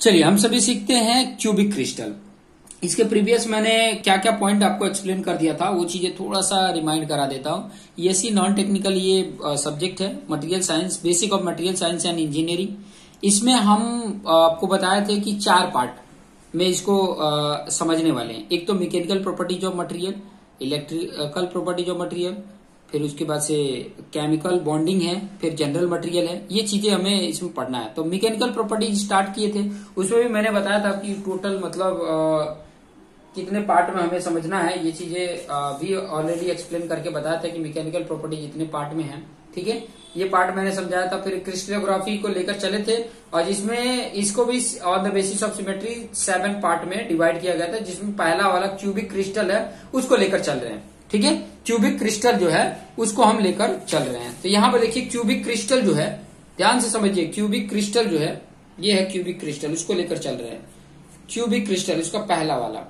चलिए, हम सभी सीखते हैं क्यूबिक क्रिस्टल। इसके प्रीवियस मैंने क्या क्या पॉइंट आपको एक्सप्लेन कर दिया था, वो चीज़ें थोड़ा सा रिमाइंड करा देता हूँ। ये सी नॉन टेक्निकल ये सब्जेक्ट है material science basic of material science and engineering इसमें हम आपको बताए थे कि चार पार्ट में इसको समझने वाले हैं। एक तो mechanical properties of material electrical properties of material फिर उसके बाद से केमिकल बॉन्डिंग है फिर जनरल मटेरियल है। ये चीज़ें हमें इसमें पढ़ना है। तो मैकेनिकल प्रॉपर्टीज़ स्टार्ट किए थे। उसमें भी मैंने बताया था कि टोटल मतलब आ, कितने पार्ट में हमें समझना है। ये चीज़ें भी ऑलरेडी एक्सप्लेन करके बताया था कि मैकेनिकल प्रॉपर्टी जितने पार्ट में है। ठीक है? ये पार्ट मैंने समझाया था। फिर क्रिस्टलोग्राफी को लेकर चले थे। और जिसमें इसको भी on the basis of symmetry seven part में डिवाइड किया गया था जिसमें पहला वाला क्यूबिक क्रिस्टल है उसको लेकर चल रहे हैं। ठीक है? क्यूबिक क्रिस्टल जो है, उसको हम लेकर चल रहे हैं। तो यहाँ पर देखिए क्यूबिक क्रिस्टल जो है, ध्यान से समझिए क्यूबिक क्रिस्टल जो है, ये है क्यूबिक क्रिस्टल उसको लेकर चल रहे हैं। क्यूबिक क्रिस्टल उसका पहला वाला।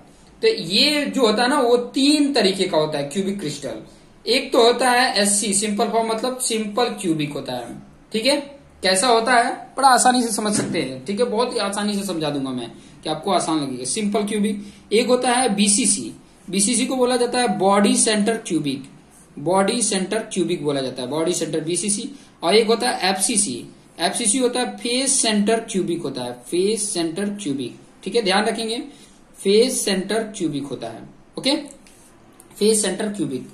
तो ये जो होता है ना, वो तीन तरीके का होता है क्यूबिक क्रिस्टल एक तो होता है एस सी सिंपल फॉर्म मतलब सिंपल क्यूबिक होता है। ठीक है? कैसा होता है? बड़ा आसानी से समझ सकते हैं। ठीक है? बहुत ही आसानी से समझा दूँगा मैं कि आपको आसान लगेगा। सिंपल क्यूबिक एक होता है बीसीसी बीसीसी को बोला जाता है body centre cubic body centre cubic बोला जाता है बॉडी सेंटर बीसीसी और एक होता है एफसीसी एफसीसी होता है फेस सेंटर क्यूबिक होता है फेस सेंटर क्यूबिक ठीक है, ध्यान रखेंगे फेस सेंटर क्यूबिक होता है okay face centre cubic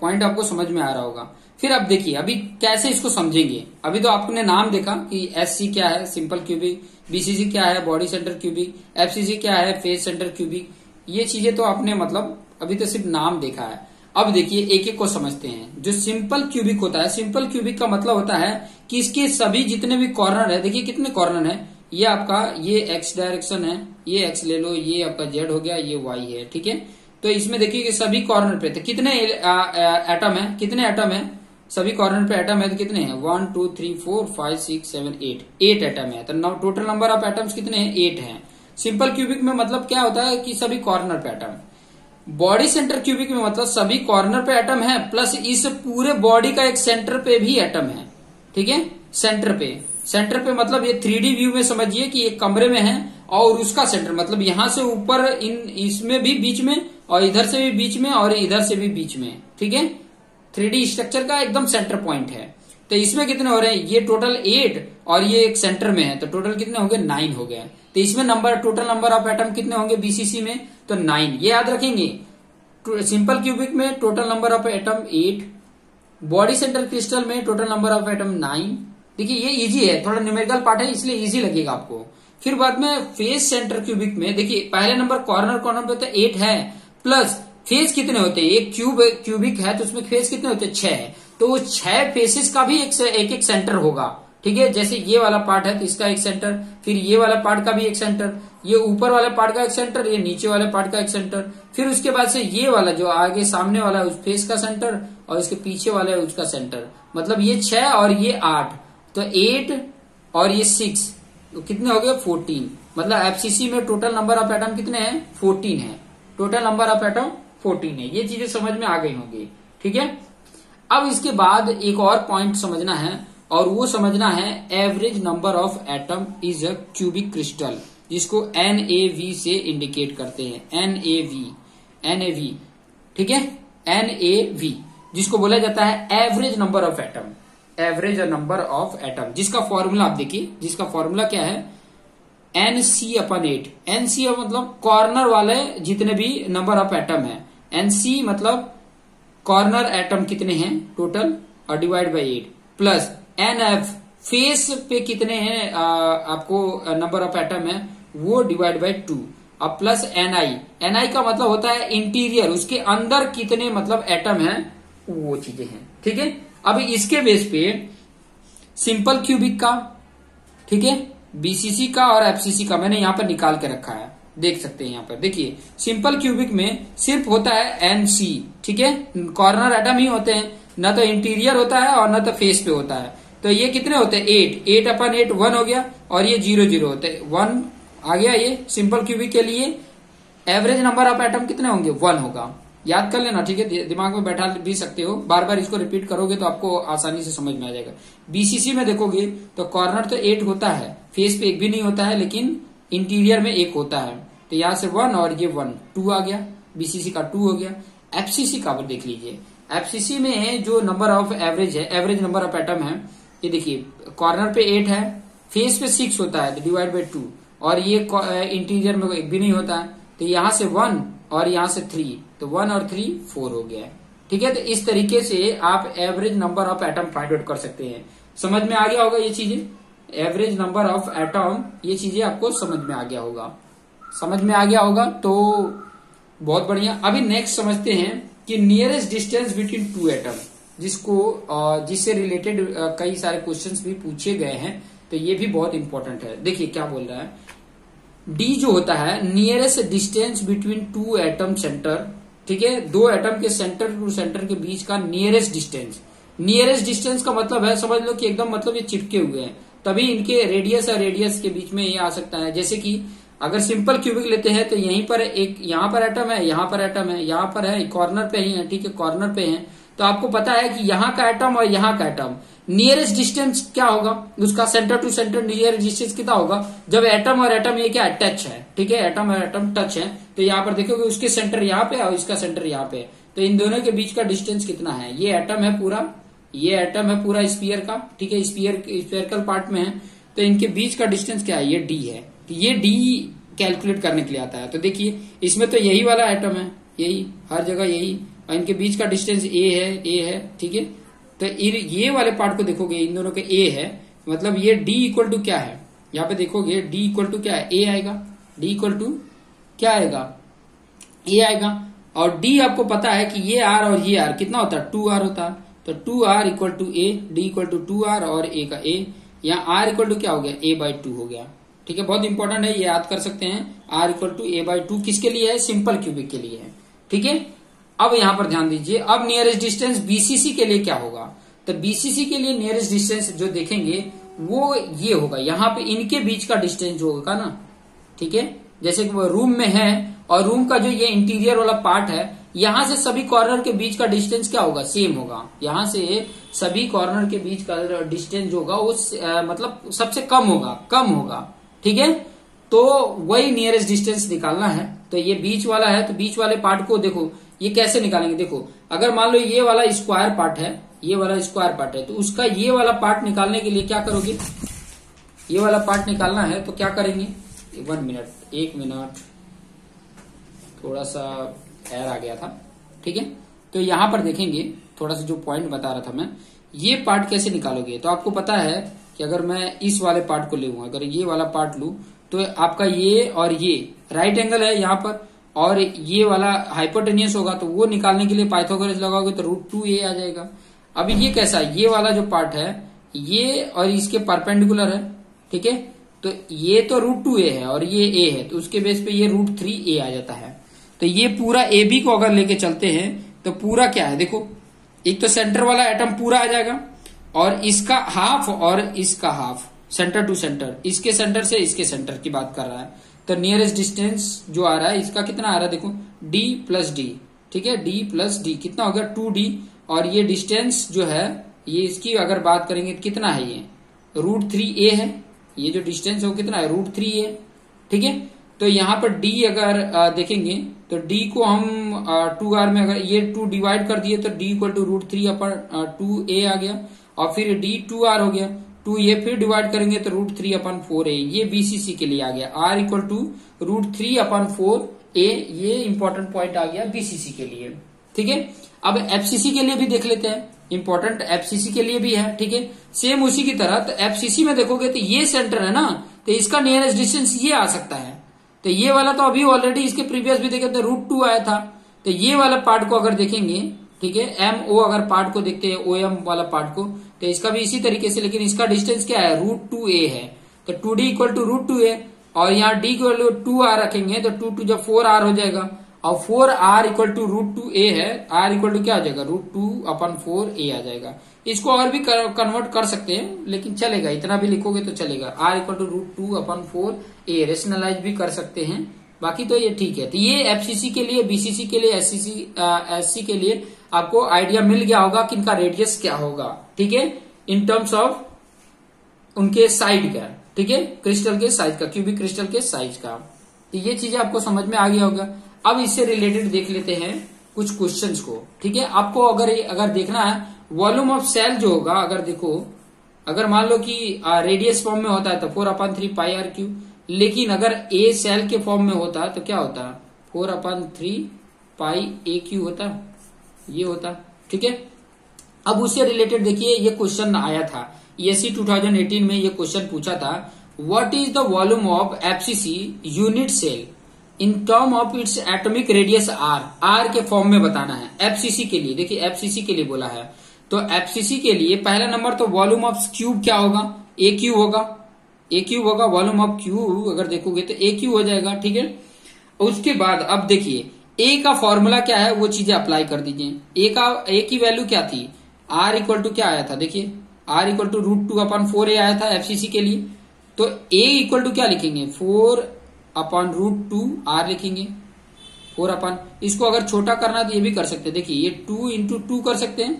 point आपको समझ में आ रहा होगा। फिर आप देखिए, अभी कैसे इसको समझेंगे? अभी तो आपने नाम देखा कि एस सी क्या है सिंपल क्यूबिक बीसीसी क्या है बॉडी सेंटर क्यूबिक एफसीसी क्या है फेस सेंटर क्यूबिक ये चीज़ें तो आपने मतलब अभी तो सिर्फ़ नाम देखा है। अब देखिए, एक एक को समझते हैं। जो सिंपल क्यूबिक होता है, सिंपल क्यूबिक का मतलब होता है कि इसके सभी जितने भी कॉर्नर है, देखिए कितने कॉर्नर है। ये आपका, ये एक्स डायरेक्शन है, ये एक्स ले लो, ये आपका जेड हो गया, ये वाई है, ठीक है? तो इसमें देखिए कि सभी कॉर्नर पे तो कितने एटम है? कितने एटम है? सभी कॉर्नर पे एटम है तो कितने हैं? One two three four five six seven eight eight atom है। तो टोटल नंबर ऑफ़ एटम्स कितने हैं? एट हैं। सिंपल क्यूबिक में मतलब क्या होता है कि सभी कॉर्नर पे एटम बॉडी सेंटर क्यूबिक में मतलब सभी कॉर्नर पे एटम है, प्लस इस पूरे बॉडी का एक सेंटर पे भी एटम है। ठीक है? सेंटर पे। सेंटर पे मतलब ये थ्री व्यू में समझिए कि एक कमरे में है और उसका सेंटर मतलब यहाँ से ऊपर इन, इसमें भी बीच में और इधर से भी बीच में और इधर से भी बीच में। ठीक है? थ्री स्ट्रक्चर का एकदम सेंटर पॉइंट है। तो इसमें कितने हो रहे हैं? ये टोटल एट और ये एक सेंटर में है तो टोटल कितने हो गए नाइन हो। गए तो इसमें number total number of atom कितने होंगे बीसीसी में? तो नाइन ये याद रखेंगे सिंपल क्यूबिक में total number of atom eight body centre crystal में total number of atom nine देखिए, ये इजी है, थोड़ा न्यूमेरिकल पार्ट है, इसलिए इजी लगेगा आपको। फिर बाद में फेस सेंटर क्यूबिक में, देखिए, पहले नंबर कॉर्नर कॉर्नर पे तो एट है प्लस फेस कितने होते हैं? एक क्यूब क्यूबिक है तो उसमें फेस कितने होते हैं? छह तो छह फेसेस का भी एक एक, एक सेंटर होगा। ठीक है? जैसे ये वाला पार्ट है तो इसका एक सेंटर फिर ये वाला पार्ट का भी एक सेंटर ये ऊपर वाले पार्ट का एक सेंटर ये नीचे वाले पार्ट का एक सेंटर फिर उसके बाद से ये वाला जो आगे सामने वाला है उस फेस का सेंटर और इसके पीछे वाला है उसका सेंटर मतलब ये छह और ये आठ। तो एट और ये सिक्स तो कितने हो गए? फोर्टीन मतलब एफसीसी में टोटल नंबर ऑफ़ एटम कितने हैं? फोर्टीन है। Total number of atom fourteen है। ये चीज़ें समझ में आ गई होंगी। ठीक है? अब इसके बाद एक और पॉइंट समझना है, और वो समझना है average number of atom is a cubic crystal जिसको एन ए वी से इंडिकेट करते हैं। N A V N A V ठीक है? एन ए वी जिसको बोला जाता है average number of atom average number of atom जिसका फॉर्मूला आप देखिए, जिसका फॉर्मूला क्या है? N C upon eight N C मतलब कॉर्नर वाले जितने भी नंबर ऑफ़ एटम है। एन सी मतलब कॉर्नर एटम कितने हैं? टोटल और divide by eight plus N F face पे कितने हैं आपको नंबर ऑफ़ एटम है, वो डिवाइड बाई टू अब plus N I N I का मतलब होता है इंटीरियर उसके अंदर कितने मतलब एटम है? वो चीज़ें हैं. ठीक है? अब इसके बेस पे सिंपल क्यूबिक का, ठीक है? बीसीसी का और एफसीसी का मैंने यहाँ पर निकाल के रखा है. देख सकते हैं यहाँ पर। देखिए सिंपल क्यूबिक में सिर्फ़ होता है एन सी ठीक है? कॉर्नर एटम ही होते हैं। न तो इंटीरियर होता है और न तो फेस पे होता है। तो ये कितने होते हैं? Eight eight upon eight one हो गया और ये ज़ीरो ज़ीरो होते हैं। वन आ गया ये सिंपल क्यूबिक के लिए। एवरेज नंबर ऑफ़ एटम कितने होंगे? वन होगा। याद कर लेना, ठीक है? दिमाग में बैठा भी सकते हो। बार बार इसको रिपीट करोगे तो आपको आसानी से समझ में आ जाएगा। बीसीसी में देखोगे तो कॉर्नर तो एट होता है। फेस पे एक भी नहीं होता है, लेकिन इंटीरियर में एक होता है। तो यहाँ से वन और ये वन टू आ गया। बीसीसी का टू हो गया। एफसीसी का देख लीजिए। एफसीसी में है जो नंबर ऑफ़ एवरेज है एवरेज नंबर ऑफ़ एटम है, ये देखिए कॉर्नर पे एट है फेस पे सिक्स होता है डिवाइड बाई टू और ये इंटीरियर में एक भी नहीं होता है। तो यहाँ से वन और यहाँ से थ्री तो वन और थ्री फोर हो गया ठीक है? तो इस तरीके से आप average number of atom find out कर सकते हैं। समझ में आ गया होगा ये चीज़ें? एवरेज नंबर ऑफ़ एटम ये चीज़ें आपको समझ में आ गया होगा। समझ में आ गया होगा तो बहुत बढ़िया। अभी नेक्स्ट समझते हैं कि nearest distance between two atom जिसको जिससे रिलेटेड कई सारे क्वेश्चंस भी पूछे गए हैं तो ये भी बहुत इंपॉर्टेंट है। देखिए क्या बोल रहा है। डी जो होता है nearest distance between two atom centre ठीक है? दो एटम के सेंटर टू सेंटर के बीच का नियरेस्ट डिस्टेंस नियरेस्ट डिस्टेंस का मतलब है, समझ लो कि एकदम मतलब ये चिपके हुए हैं। तभी इनके रेडियस और रेडियस के बीच में ये आ सकता है। जैसे कि अगर सिंपल क्यूबिक लेते हैं तो यहीं पर एक, यहाँ पर एटम है, यहाँ पर एटम है, यहाँ पर है कॉर्नर पे ही है, ठीक है कॉर्नर पे है। तो आपको पता है कि यहाँ का एटम और यहाँ का एटम नियरेस्ट डिस्टेंस क्या होगा? उसका centre to centre nearest distance कितना होगा? जब एटम और एटम ये क्या टच है, ठीक है एटम और एटम टच है तो यहाँ पर देखोगे उसके सेंटर यहाँ पे और इसका सेंटर यहाँ पे तो इन दोनों के बीच का डिस्टेंस कितना है? ये एटम है पूरा ये एटम है पूरा स्पीयर का, ठीक है? स्पीयर स्पेयरकल पार्ट में है। तो इनके बीच का डिस्टेंस क्या है? ये डी है। तो ये डी कैलकुलेट करने के लिए आता है। तो देखिए, इसमें तो यही वाला आइटम है, यही, हर जगह यही। और इनके बीच का डिस्टेंस ए है ए है, ठीक है? तो ये वाले पार्ट को देखोगे, इन दोनों के ए है। मतलब ये डी इक्वल टू क्या है? यहाँ पे देखोगे डी इक्वल टू क्या है? ए आएगा। डी इक्वल टू क्या आएगा? ए आएगा। और डी आपको पता है कि ये आर और ये आर कितना होता है? टू आर होता है। तो two R equal to A, D equal to two R और ए का ए, यहाँ आर इक्वल टू क्या हो गया? ए बाई टू हो गया। ठीक है, बहुत इंपॉर्टेंट है, ये याद कर सकते हैं। R equal to A by two किसके लिए है? सिंपल क्यूबिक के लिए है। ठीक है? अब यहाँ पर ध्यान दीजिए, अब नियरेस्ट डिस्टेंस बीसीसी के लिए क्या होगा? तो बीसीसी के लिए नियरेस्ट डिस्टेंस जो देखेंगे, वो ये होगा। यहाँ पे इनके बीच का डिस्टेंस जो होगा ना? ठीक है? जैसे कि वो रूम में है और रूम का जो ये इंटीरियर वाला पार्ट है यहाँ से सभी कॉर्नर के बीच का डिस्टेंस क्या होगा? सेम होगा। यहाँ से सभी कॉर्नर के बीच का डिस्टेंस जो होगा वो मतलब सबसे कम होगा कम होगा। ठीक है? तो वही नियरेस्ट डिस्टेंस निकालना है। तो ये बीच वाला है तो बीच वाले पार्ट को देखो, ये कैसे निकालेंगे? देखो, अगर मान लो ये वाला स्क्वायर पार्ट है, ये वाला स्क्वायर पार्ट है तो उसका ये वाला पार्ट निकालने के लिए क्या करोगे? ये वाला पार्ट निकालना है तो क्या करेंगे? वन मिनट, एक मिनट। थोड़ा सा एर आ गया था, ठीक है? तो यहाँ पर देखेंगे, थोड़ा सा जो पॉइंट बता रहा था मैं, ये पार्ट कैसे निकालोगे? तो आपको पता है कि अगर मैं इस वाले पार्ट को ले अगर ये वाला पार्ट लू तो आपका ये और ये राइट एंगल है यहाँ पर, और ये वाला हाइपोटेनियस होगा तो वो निकालने के लिए पाइथागोरस लगाओगे तो रूट टू ए आ जाएगा। अब ये कैसा? ये वाला जो पार्ट है, ये और इसके परपेंडिकुलर है, ठीक है? तो ये तो रूट टू ए है और ये ए है तो उसके बेस पे ये रूट थ्री ए आ जाता है। तो ये पूरा ए बी को अगर लेके चलते हैं तो पूरा क्या है? देखो, एक तो सेंटर वाला एटम पूरा आ जाएगा, और इसका हाफ़ और इसका हाफ़ सेंटर टू सेंटर इसके सेंटर से इसके सेंटर की बात कर रहा है। तो नियरेस्ट डिस्टेंस जो आ रहा है, इसका कितना आ रहा है? देखो डी प्लस डी ठीक है? डी प्लस डी कितना हो गया? टू डी और ये डिस्टेंस जो है, ये इसकी अगर बात करेंगे तो कितना है ये? रूट थ्री ए है, ये जो डिस्टेंस है वो कितना है? रूट थ्री ए ठीक है? तो यहाँ पर डी अगर देखेंगे तो डी को हम टू आर में अगर ये टू डिवाइड कर दिए तो D equal to root three upon two A आ गया। और फिर डी टू आर हो गया। टू ये फिर डिवाइड करेंगे तो root three upon four A ये बीसीसी के लिए आ गया। R equal to root three upon four A ये इंपॉर्टेंट पॉइंट आ गया बीसीसी के लिए। ठीक है? अब एफसीसी के लिए भी देख लेते हैं। इंपॉर्टेंट एफसीसी के लिए भी है। ठीक है? सेम उसी की तरह तो एफसीसी में देखोगे तो ये सेंटर है ना? तो इसका नियरेस्ट डिस्टेंस ये आ सकता है। तो ये वाला तो अभी ऑलरेडी इसके प्रीवियस भी देखे थे रूट टू आया था। तो ये वाला पार्ट को अगर देखेंगे, ठीक है एम ओ अगर पार्ट को देखते हैं ओ एम वाला पार्ट को तो इसका भी इसी तरीके से, लेकिन इसका डिस्टेंस क्या है? रूट टू ए है। तो two D equal to root two A और यहाँ डी इक्वल टू आर रखेंगे तो टू टू जब फोर आर हो जाएगा, और four R equal to root two A है आर इक्वल टू क्या आ जाएगा? Root two upon four A आ जाएगा। इसको और भी कन्वर्ट कर सकते हैं, लेकिन चलेगा, इतना भी लिखोगे तो चलेगा। R equal to root two upon four A rationalise भी कर सकते हैं। बाकी तो ये ठीक है। तो ये एफसीसी के लिए बीसीसी के लिए एससीसी एससी के लिए आपको आइडिया मिल गया होगा कि इनका रेडियस क्या होगा। ठीक है? इन टर्म्स ऑफ़ उनके साइड का। ठीक है? क्रिस्टल के साइज़ का क्यूबिक क्रिस्टल के साइज़ का। तो ये चीज़ें आपको समझ में आ गया होगा। अब इससे रिलेटेड देख लेते हैं कुछ क्वेश्चंस को। ठीक है? आपको अगर अगर देखना है वॉल्यूम ऑफ़ सेल जो होगा, अगर देखो, अगर मान लो कि रेडियस फॉर्म में होता है तो four upon three pi R cube लेकिन अगर ए सेल के फॉर्म में होता तो क्या होता? Four upon three pi A cube होता, ये होता, ठीक है? अब उससे रिलेटेड देखिए, ये क्वेश्चन आया था। ईएससी 2018 में ये क्वेश्चन पूछा था what is the volume of FCC unit cell in term of its atomic radius R R के फॉर्म में बताना है एफसीसी के लिए, देखिए एफसीसी के लिए बोला है। तो एफसीसी के लिए पहला नंबर तो वॉल्यूम ऑफ़ क्यूब क्या होगा? ए क्यूब होगा। ए क्यूब होगा वॉल्यूम ऑफ़ क्यूब अगर देखोगे तो ए क्यूब हो जाएगा, ठीक है? उसके बाद अब देखिए ए का फॉर्मूला क्या है? वो चीज़ें अप्लाई कर दीजिए। ए का ए की वैल्यू क्या थी? आर इक्वल टू क्या आया था? देखिए R equal to root two upon four A आया था एफसीसी के लिए। तो ए इक्वल टू क्या लिखेंगे? Four upon root two R लिखेंगे। फोर अपॉन इसको अगर छोटा करना तो ये भी कर सकते हैं। देखिए, ये टू इंटू टू कर सकते हैं।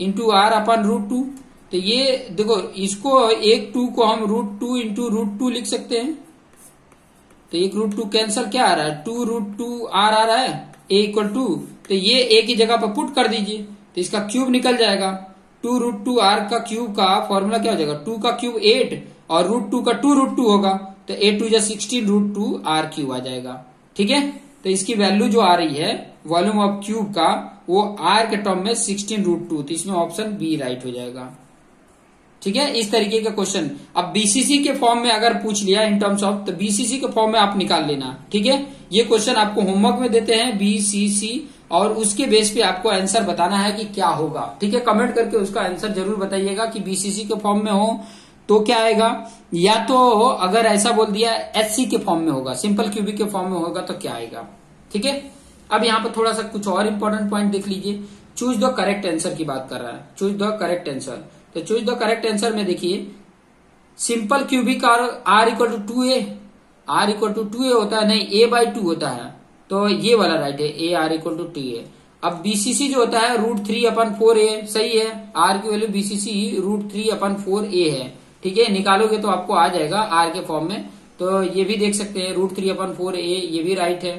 Into R upon root two तो ये, देखो, इसको एक टू को हम root two into root two लिख सकते हैं। तो एक रूट टू कैंसल क्या आ रहा है? टू रूट टू आर आ रहा है? ए इक्वल टू तो ये ए की जगह पर पुट कर दीजिए। तो इसका क्यूब निकल जाएगा। टू रूट टू आर का क्यूब का फॉर्मूला क्या हो जाएगा? टू का क्यूब एट और रूट टू का टू रूट टू होगा। तो एट टू जा sixteen root two R cube आ जाएगा। ठीक है? तो इसकी वैल्यू जो आ रही है वॉल्यूम ऑफ़ क्यूब का, वो आर के टर्म में सिक्सटीन रूट टू तो इसमें ऑप्शन बी राइट हो जाएगा। ठीक है? इस तरीके का क्वेश्चन अब बीसीसी के फॉर्म में अगर पूछ लिया इन टर्म्स ऑफ़ तो बीसीसी के फॉर्म में आप निकाल लेना। ठीक है? ये क्वेश्चन आपको होमवर्क में देते हैं बीसीसी और उसके बेस पे आपको आंसर बताना है कि क्या होगा। ठीक है? कमेंट करके उसका आंसर ज़रूर बताइएगा कि बीसीसी के फॉर्म में हो तो क्या आएगा। या तो अगर ऐसा बोल दिया एससी के फॉर्म में होगा सिंपल क्यूबिक के फॉर्म में होगा तो क्या आएगा। ठीक है? अब यहाँ पर थोड़ा सा कुछ और इंपॉर्टेंट पॉइंट देख लीजिए। चूज़ द करेक्ट आंसर की बात कर रहा है। चूज़ द करेक्ट आंसर तो चूज़ द करेक्ट आंसर में देखिए। Simple cubic R R equal to two A R equal to two A होता है, नहीं ए बाई टू होता है। तो ये वाला राइट है A R equal to T A अब बीसीसी जो होता है root three upon four A सही है। आर की value BCC root three upon four A है। ठीक है? निकालोगे तो आपको आ जाएगा आर के फॉर्म में। तो ये भी देख सकते हैं root three upon four A ये भी राइट है।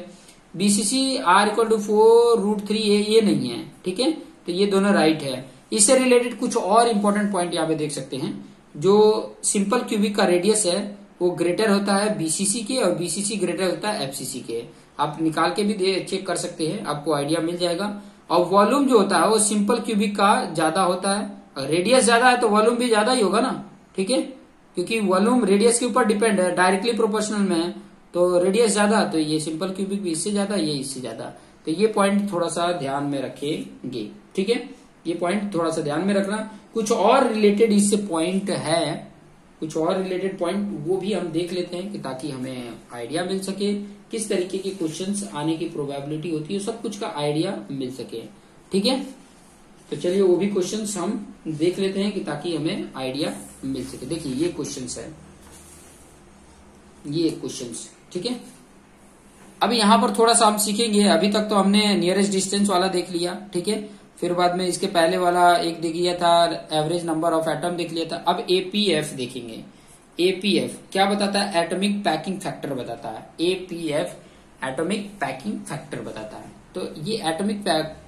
BCC R equal to four root three A ये नहीं है, ठीक है? तो ये दोनों राइट है। इससे रिलेटेड कुछ और इंपॉर्टेंट पॉइंट यहाँ पे देख सकते हैं। जो सिंपल क्यूबिक का रेडियस है, वो ग्रेटर होता है बीसीसी के और बीसीसी ग्रेटर होता है एफसीसी के। आप निकाल के भी चेक कर सकते हैं, आपको आइडिया मिल जाएगा। और वॉल्यूम जो होता है, वो सिंपल क्यूबिक का ज़्यादा होता है। रेडियस ज़्यादा है तो वॉल्यूम भी ज़्यादा ही होगा ना, ठीक है? क्योंकि वॉल्यूम रेडियस के ऊपर डिपेंड है डायरेक्टली प्रोपोर्शनल में है। तो रेडियस ज़्यादा तो ये सिंपल क्यूबिक भी इससे ज़्यादा, ये इससे ज़्यादा। तो ये पॉइंट थोड़ा सा ध्यान में रखेंगे, ठीक है? ये पॉइंट थोड़ा सा ध्यान में रखना। कुछ और रिलेटेड इससे पॉइंट है, कुछ और रिलेटेड पॉइंट वो भी हम देख लेते हैं कि ताकि हमें आइडिया मिल सके, किस तरीके के क्वेश्चंस आने की प्रोबेबिलिटी होती है सब कुछ का आइडिया मिल सके, ठीक है? तो चलिए, वो भी क्वेश्चन हम देख लेते हैं कि ताकि हमें आइडिया मिल सके। देखिए, ये क्वेश्चन है। ये क्वेश्चन ठीक है? अब यहाँ पर थोड़ा सा हम सीखेंगे, अभी तक तो हमने नियरेस्ट डिस्टेंस वाला देख लिया, ठीक है? फिर बाद में इसके पहले वाला एक देख लिया था एवरेज नंबर ऑफ़ एटम देख लिया था। अब एपीएफ देखेंगे। एपीएफ क्या बताता है? एटॉमिक पैकिंग फैक्टर बताता है। एपीएफ एटॉमिक पैकिंग फैक्टर बताता है। तो ये एटॉमिक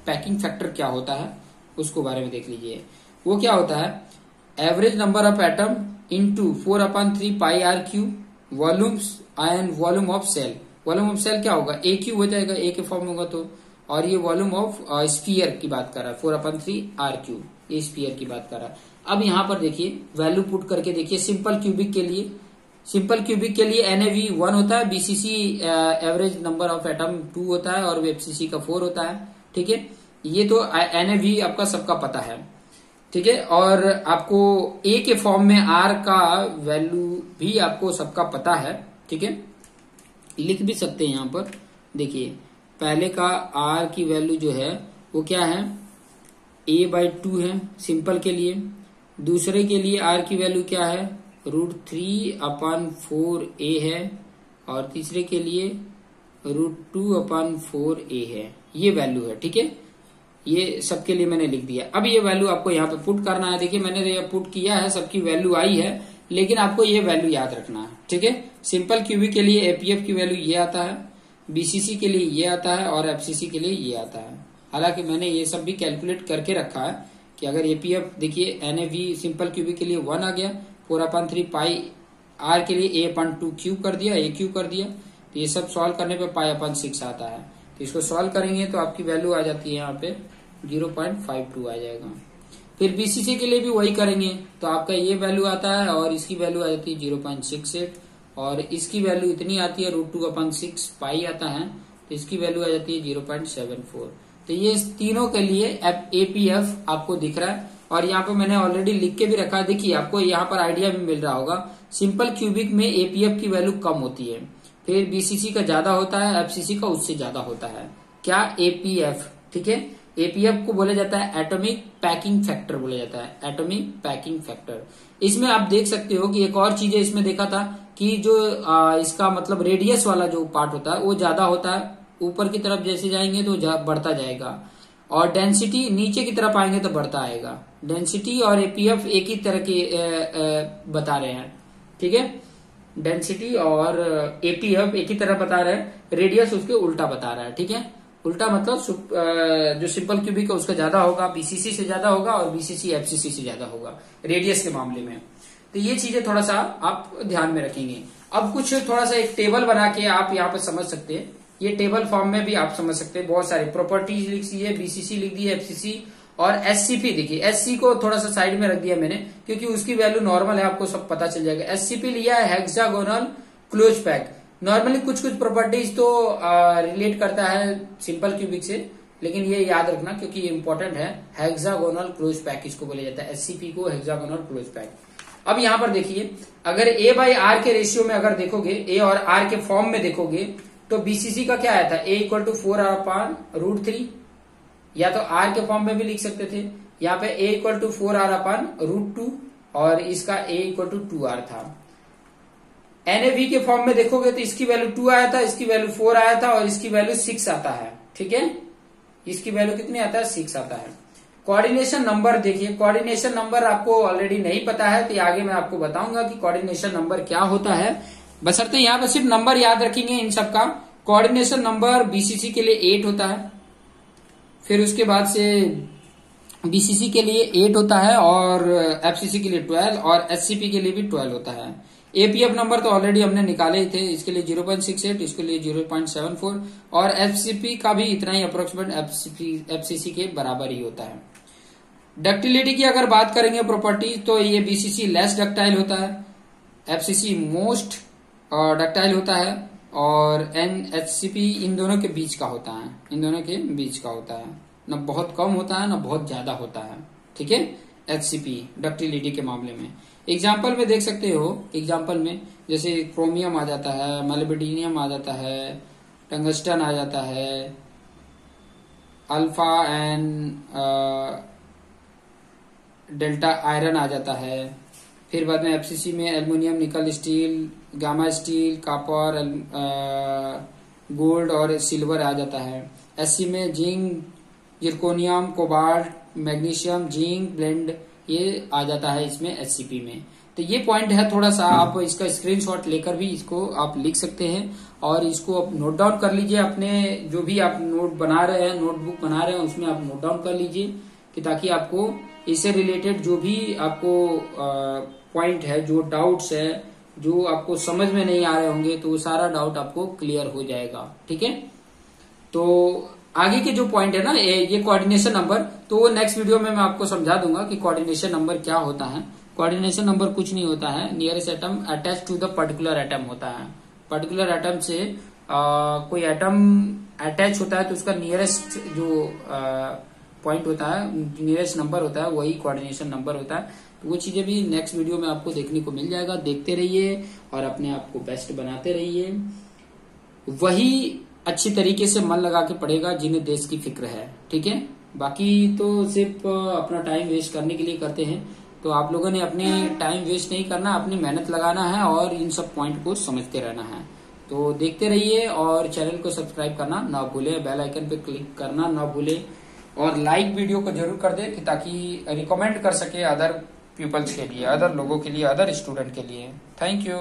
पैकिंग फैक्टर क्या होता है? उसको बारे में देख लीजिए। वो क्या होता है? Average number of atom into four upon three pi R cube volume and volume of cell volume of cell क्या होगा? ए क्यू हो जाएगा ए के फॉर्म होगा तो। और ये वॉल्यूम ऑफ़ स्पीयर की बात कर रहा है। Four upon three R cube ये स्पीयर की बात कर रहा है। अब यहाँ पर देखिए वैल्यू पुट करके देखिए सिंपल क्यूबिक के लिए। सिंपल क्यूबिक के लिए एनएवी वन होता है BCC average number of atom two होता है और एफसीसी का फोर होता है। ठीक है? ये तो एन एनएवी आपका सबका पता है। ठीक है? और आपको ए के फॉर्म में आर का वैल्यू भी आपको सबका पता है, ठीक है? लिख भी सकते हैं यहाँ पर। देखिए, पहले का आर की वैल्यू जो है, वो क्या है? ए बाई टू है सिंपल के लिए। दूसरे के लिए आर की वैल्यू क्या है? Root three upon four A है, और तीसरे के लिए root two upon four A है। ये वैल्यू है, ठीक है? ये सबके लिए मैंने लिख दिया। अब ये वैल्यू आपको यहाँ पे पुट करना है। देखिए, मैंने ये पुट किया है, सबकी वैल्यू आई है, लेकिन आपको ये वैल्यू याद रखना है, ठीक है? सिंपल क्यूबिक के लिए एपीएफ की वैल्यू ये आता है बीसीसी के लिए ये आता है, और एफसीसी के लिए ये आता है। हालाँकि मैंने ये सब भी कैलकुलेट करके रखा है कि अगर एपीएफ देखिए एनएवी सिंपल क्यूबी के लिए वन आ गया four upon three pi R के लिए ए अपन टू क्यूब कर दिया ए क्यूब कर दिया तो ये सब सॉल्व करने पे पाई अपन सिक्स आता है। इसको सॉल्व करेंगे तो आपकी वैल्यू आ जाती है यहाँ पे ज़ीरो पॉइंट फाइव टू आ जाएगा। फिर बीसीसी के लिए भी वही करेंगे तो आपका ये वैल्यू आता है और इसकी वैल्यू आ जाती है ज़ीरो पॉइंट सिक्स एट और इसकी वैल्यू इतनी आती है root two upon six pi आता है तो इसकी वैल्यू आ जाती है ज़ीरो पॉइंट सेवन फोर तो ये तीनों के लिए एपीएफ आपको दिख रहा है और यहाँ पे मैंने ऑलरेडी लिख के भी रखा है। देखिए, आपको यहाँ पर आइडिया भी मिल रहा होगा। सिंपल क्यूबिक में एपीएफ की वैल्यू कम होती है। फिर बीसीसी का ज़्यादा होता है एफसीसी का उससे ज़्यादा होता है। क्या एपीएफ ठीक है? एपीएफ को बोला जाता है एटॉमिक पैकिंग फैक्टर बोला जाता है एटॉमिक पैकिंग फैक्टर इसमें आप देख सकते हो कि एक और चीज़ इसमें देखा था कि जो आ, इसका मतलब रेडियस वाला जो पार्ट होता है वो ज़्यादा होता है। ऊपर की तरफ़ जैसे जाएँगे तो जा, बढ़ता जाएगा। और डेंसिटी नीचे की तरफ़ आएँगे तो बढ़ता आएगा। डेंसिटी और एपीएफ एक ही तरह के बता रहे हैं। ठीक है? डेंसिटी और एपीएफ एक ही तरह बता रहे हैं रेडियस उसके उल्टा बता रहा है, ठीक है? उल्टा मतलब जो सिंपल क्यूबिक है उसका ज़्यादा होगा बीसीसी से ज़्यादा होगा और बीसीसी एफसीसी से ज़्यादा होगा रेडियस के मामले में। तो ये चीज़ें थोड़ा सा आप ध्यान में रखेंगे। अब कुछ थोड़ा सा एक टेबल बना के आप यहाँ पर समझ सकते हैं। ये टेबल फॉर्म में भी आप समझ सकते हैं। बहुत सारे प्रॉपर्टीज़ लिख दी है बीसीसी लिख दी है एफसीसी और एससीपी देखिए एससी को थोड़ा सा साइड में रख दिया मैंने, क्योंकि उसकी वैल्यू नॉर्मल है, आपको सब पता चल जाएगा। एससीपी लिया है हेक्सागोनल क्लोज पैक नॉर्मली कुछ कुछ प्रॉपर्टीज़ तो रिलेट करता है सिंपल क्यूबिक से, लेकिन ये याद रखना क्योंकि ये इंपॉर्टेंट है हेक्सागोनल क्लोज पैक इसको बोला जाता है। एससीपी को हेक्सागोनल क्लोज पैक अब यहाँ पर देखिए, अगर ए बाई आर के रेशियो में अगर देखोगे ए और आर के फॉर्म में देखोगे तो बीसीसी का क्या आया था? A equal to four R upon root three या तो आर के फॉर्म में भी लिख सकते थे। यहाँ पे A equal to four R upon root two और इसका A equal to two R था। एन एनएवी के फॉर्म में देखोगे तो इसकी वैल्यू टू आया था, इसकी वैल्यू फोर आया था और इसकी वैल्यू सिक्स आता है। ठीक है? इसकी वैल्यू कितनी आता है? सिक्स आता है। कोऑर्डिनेशन नंबर देखिए। कोऑर्डिनेशन नंबर आपको ऑलरेडी नहीं पता है तो आगे मैं आपको बताऊँगा कि कोऑर्डिनेशन नंबर क्या होता है। बसरते यहाँ पर सिर्फ़ नंबर याद रखेंगे इन सबका कोऑर्डिनेशन नंबर बीसीसी के लिए एट होता है। फिर उसके बाद से बीसीसी के लिए एट होता है और एफसीसी के लिए ट्वेल्व और एससीपी के लिए भी ट्वेल्व होता है। एपीएफ नंबर तो ऑलरेडी हमने निकाले ही थे, इसके लिए ज़ीरो पॉइंट सिक्स एट इसके लिए ज़ीरो पॉइंट सेवन फोर और एफसीपी का भी इतना ही अप्रोक्सीमेट एफसीसी के बराबर ही होता है। डक्टिलिटी की अगर बात करेंगे प्रॉपर्टीज़ तो ये बीसीसी लेस डक्टाइल होता है। एफसीसी मोस्ट डक्टाइल होता है। और एन एच सी पी इन दोनों के बीच का होता है। इन दोनों के बीच का होता है। न बहुत कम होता है, न बहुत ज़्यादा होता है। ठीक है? एच सी पी डक्टिलिटी के मामले में। एग्ज़ाम्पल में देख सकते हो। एग्ज़ाम्पल में जैसे क्रोमियम आ जाता है मेलबेडीनियम आ जाता है टंगस्टन आ जाता है अल्फ़ा एंड डेल्टा आयरन आ जाता है। फिर बाद में एफसीसी में aluminium nickel steel gamma steel copper gold और सिल्वर आ जाता है। एससी में zinc zirconium cobalt magnesium zinc blende ये आ जाता है इसमें एससीपी में। तो ये पॉइंट है थोड़ा सा, आप इसका स्क्रीनशॉट लेकर भी इसको आप लिख सकते हैं और इसको आप नोट डाउन कर लीजिए। अपने जो भी आप नोट बना रहे हैं नोटबुक बना रहे हैं, उसमें आप नोट डाउन कर लीजिए कि ताकि आपको इससे रिलेटेड जो भी आपको पॉइंट है, जो डाउट्स है जो आपको समझ में नहीं आ रहे होंगे तो वो सारा डाउट आपको क्लियर हो जाएगा ठीक है? तो आगे के जो पॉइंट है ना ये कोऑर्डिनेशन नंबर तो वो नेक्स्ट वीडियो में मैं आपको समझा दूँगा कि कोऑर्डिनेशन नंबर क्या होता है। कोऑर्डिनेशन नंबर कुछ नहीं होता है। Nearest atom attach to the particular atom होता है। पर्टिकुलर एटम से आ, कोई एटम अटैच होता है तो उसका नियरेस्ट जो पॉइंट होता है नियरेस्ट नंबर होता है, वही कोऑर्डिनेशन नंबर होता है। तो वो चीज़ें भी नेक्स्ट वीडियो में आपको देखने को मिल जाएगा। देखते रहिए और अपने आप को बेस्ट बनाते रहिए। वही अच्छी तरीके से मन लगा के पढ़ेगा जिन्हें देश की फ़िक्र है। ठीक है? बाकी तो सिर्फ़ अपना टाइम वेस्ट करने के लिए करते हैं। तो आप लोगों ने अपने टाइम वेस्ट नहीं करना, अपनी मेहनत लगाना है और इन सब पॉइंट को समझते रहना है। तो देखते रहिए और चैनल को सब्सक्राइब करना ना भूले बेल आइकन पे क्लिक करना ना भूले। और लाइक वीडियो को ज़रूर कर दे ताकि रिकमेंड कर सके अदर पीपल्स के लिए अदर लोगों के लिए अदर स्टूडेंट के लिए. Thank you